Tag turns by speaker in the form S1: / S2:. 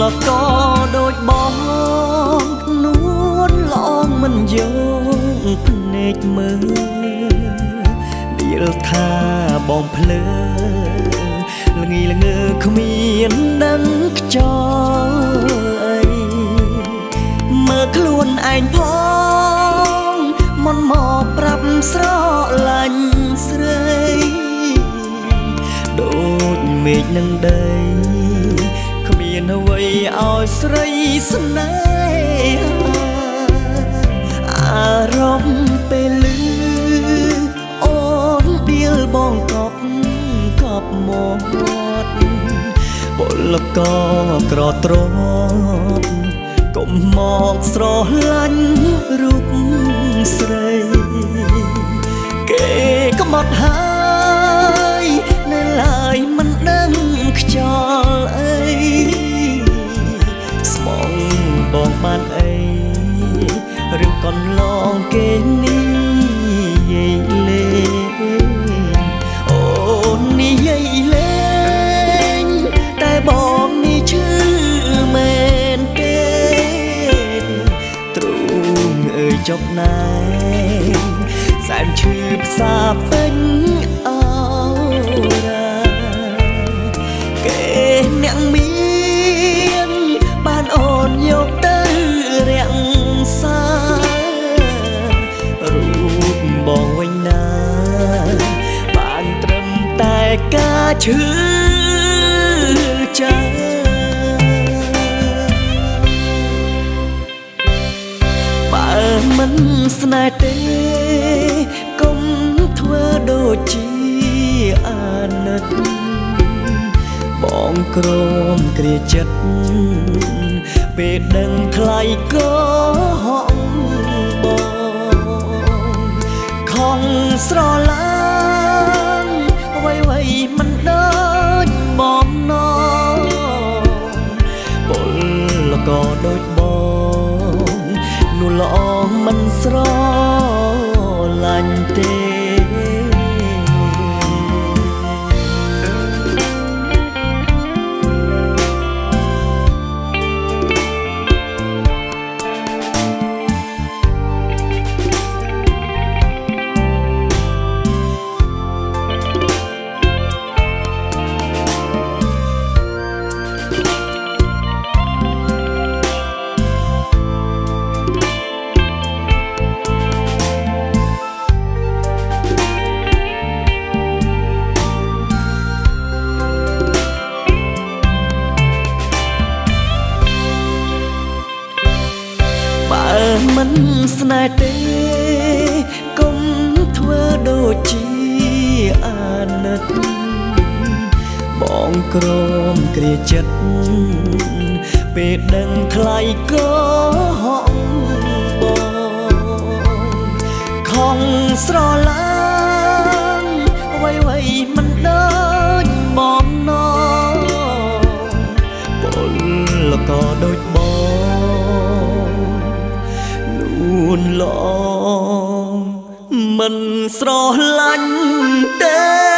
S1: លក៏ដូចបងនួនឡងមិនយកភ្នែកមើលដៀលថាបងភ្លើល្ងីល្ងើគ្មានដឹងខ្យល់អីមើលខ្លួនឯងផងមន់មកប្រាប់ស្រឡាញ់ស្រីដូចមេឃនឹងដីគ្មានអ្វីឲ្យស្រីស្នេហាអារម្មណ៍ពេលលឺអូនដៀលបងកប់កប់មកពលកក្រត្រប់កុំមកស្រឡាញ់រូបស្រី បងបានអីរឿងកន្លងគេនេះយាយលេងអូននេះយាយលេងតែបងនេះឈឺមែនទេទ្រូងអើយចុកណែសែនឈឺផ្សាពេញ ឈឺចាំបើមិនស្នេហ៍ទេកុំធ្វើដូចជាអាណិតបងក្រមគ្រាចិត្តពេលដឹងថ្លៃក៏ហក់បងខំស្រឡាញ់ ដូចបងនួនល្អមិនស្រឡា មិនស្នេហ៍ទេកុំធ្វើដូចជាអាណិតបងក្រមគ្រាចិត្តពេលដឹងថ្លៃក៏ហក់បងខំស្រឡាញ់អ្វីអ្វីមិនដូចបំណងពលក៏ដូចប ស្រឡាញ់ទេ